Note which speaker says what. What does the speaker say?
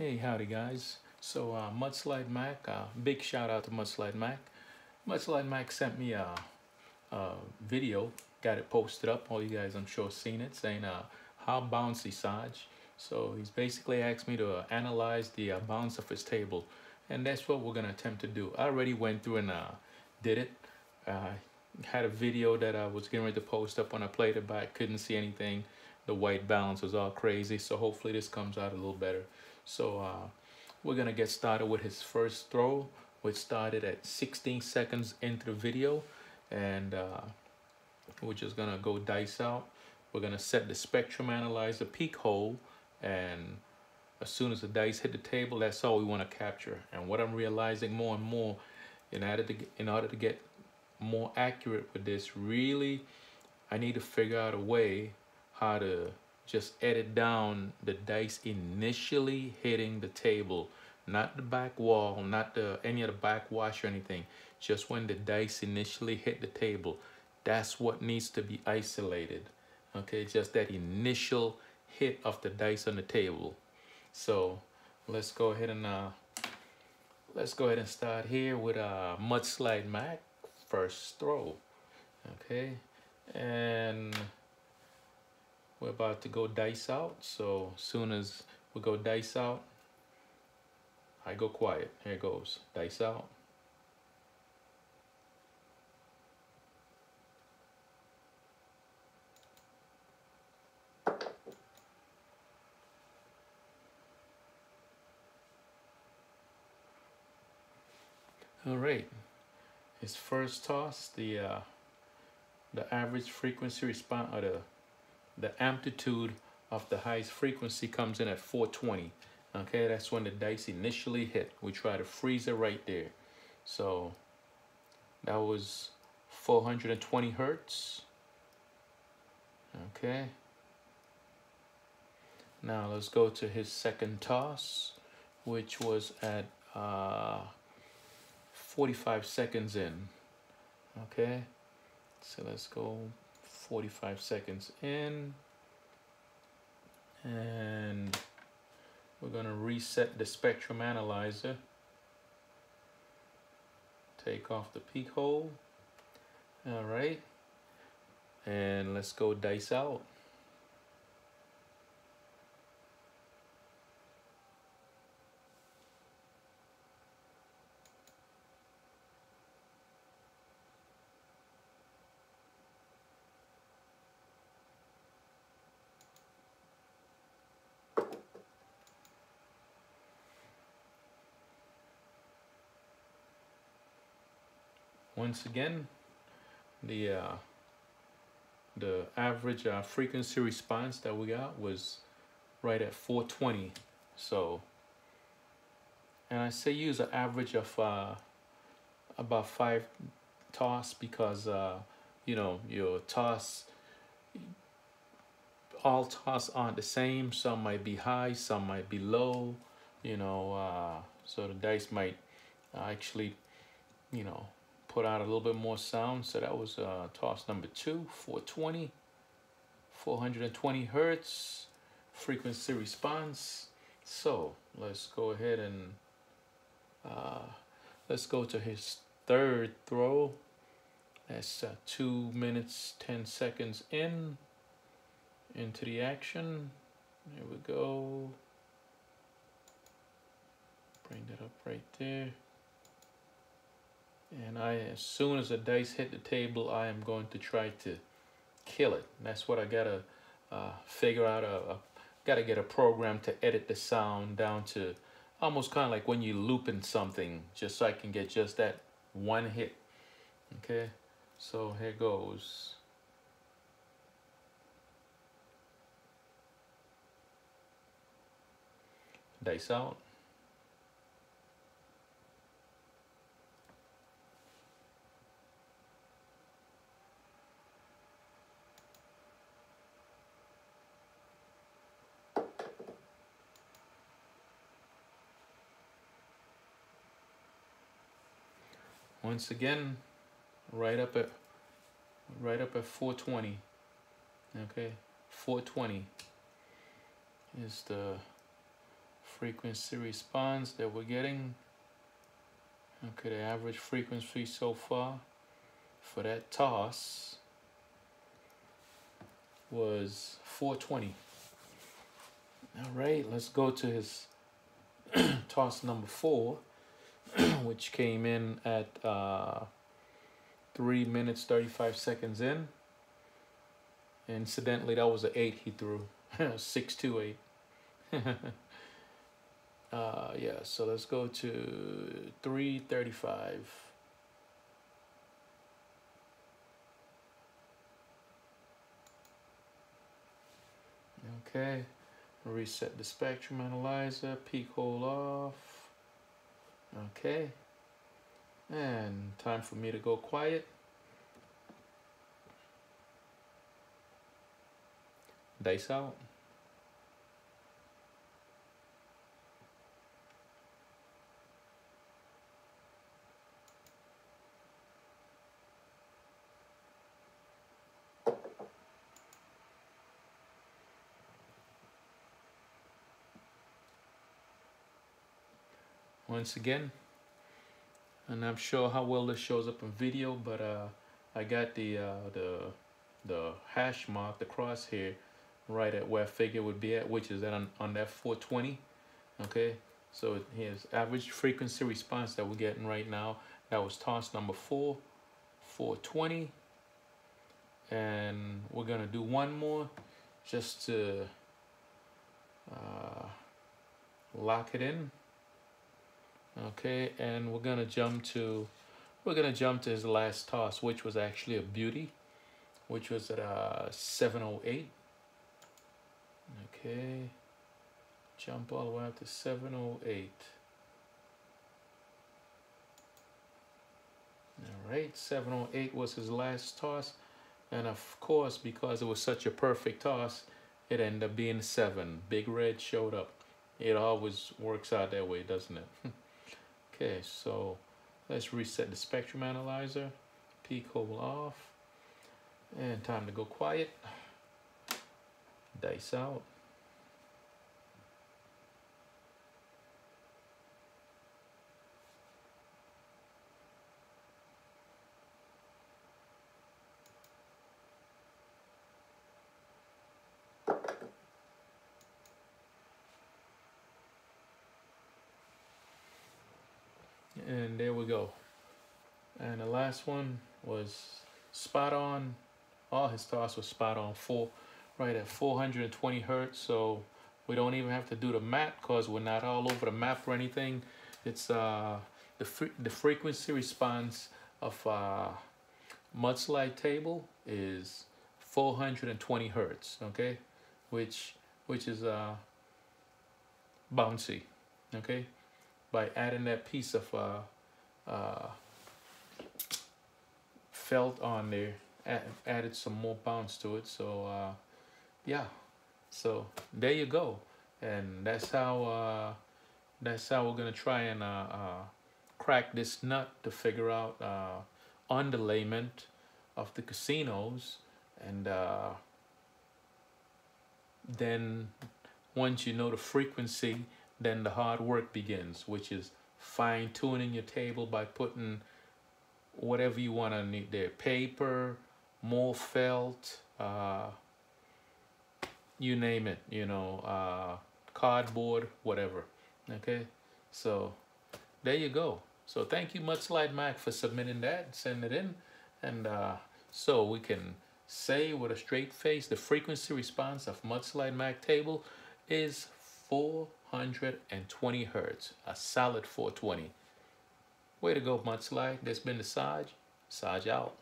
Speaker 1: Hey, howdy guys. So uh, Mudslide Mac, uh, big shout out to Mudslide Mac. Mudslide Mac sent me a, a, video, got it posted up. All you guys I'm sure seen it, saying uh, how bouncy Sarge. So he's basically asked me to uh, analyze the uh, bounce of his table. And that's what we're gonna attempt to do. I already went through and uh, did it. Uh, had a video that I was getting ready to post up when I played it back, couldn't see anything. The white balance was all crazy. So hopefully this comes out a little better. So uh, we're gonna get started with his first throw, which started at 16 seconds into the video. And uh, we're just gonna go dice out. We're gonna set the spectrum analyzer peak hold and as soon as the dice hit the table, that's all we wanna capture. And what I'm realizing more and more, in order to in order to get more accurate with this, really, I need to figure out a way how to just edit down the dice initially hitting the table. Not the back wall not the any of the back wash or anything. Just when the dice initially hit the table that's what needs to be isolated. Okay just that initial hit of the dice on the table. So let's go ahead and uh let's go ahead and start here with a uh, mudslide mac first throw. Okay and we're about to go dice out so soon as we go dice out I go quiet. Here goes. Dice out. All right. His first toss the uh, the average frequency response or the the amplitude of the highest frequency comes in at 420 okay that's when the dice initially hit. We try to freeze it right there. So that was 420 hertz. Okay. Now let's go to his second toss which was at uh, 45 seconds in. Okay. So let's go 45 seconds in. And we're going to reset the spectrum analyzer. Take off the peak hold. All right. And let's go dice out once again the uh, the average uh, frequency response that we got was right at 420 so and I say use an average of uh, about five toss because uh, you know your toss all toss aren't the same. Some might be high some might be low you know uh, so the dice might actually you know put out a little bit more sound. So that was uh, toss number two, 420, 420 hertz, frequency response. So let's go ahead and uh, let's go to his third throw. That's uh, two minutes, 10 seconds in, into the action. There we go. Bring that up right there. And I, as soon as the dice hit the table, I am going to try to kill it. And that's what I gotta uh, figure out. A, a, gotta get a program to edit the sound down to almost kind of like when you looping something, just so I can get just that one hit. Okay, so here goes. Dice out. Once again right up at right up at 420 okay 420 is the frequency response that we're getting. Okay, the average frequency so far for that toss was 420. All right, let's go to his toss number four, which came in at uh, 3 minutes 35 seconds in. Incidentally, that was an 8 he threw. 628. uh, yeah, so let's go to 335. Okay, reset the spectrum analyzer, peak hold off. Okay, and time for me to go quiet. Dice out. Once again. And I'm sure how well this shows up in video but uh, I got the uh, the the hash mark the cross here, right at where I figure would be at which is at on, on that 420 okay? So here's average frequency response that we're getting right now. That was toss number four 420 and we're gonna do one more just to uh, lock it in okay and we're gonna jump to we're gonna jump to his last toss which was actually a beauty which was at uh 708 okay. Jump all the way up to 708 all right 708 was his last toss and of course because it was such a perfect toss it ended up being seven. Big red showed up. It always works out that way doesn't it Okay, so let's reset the spectrum analyzer. Peak hold off. And time to go quiet. Dice out. And there we go. And the last one was spot on. All his toss was spot on. Full right at 420 hertz so we don't even have to do the map because we're not all over the map or anything. It's uh the fre the frequency response of uh mudslide table is 420 hertz okay? Which which is uh bouncy okay by adding that piece of uh, uh, felt on there add, added some more bounce to it. So uh, yeah. So there you go. And that's how uh, that's how we're gonna try and uh, uh, crack this nut to figure out underlayment of the casinos. And then once you know the frequency then the hard work begins, which is fine tuning your table by putting whatever you want to need there paper, more felt, uh, you name it, you know, uh, cardboard, whatever. Okay, so there you go. So thank you, Mudslide Mac, for submitting that, sending it in, and uh, so we can say with a straight face the frequency response of Mudslide Mac table is 420 hertz, a solid 420. Way to go, Mudslide. That's been the Sarge. Sarge out.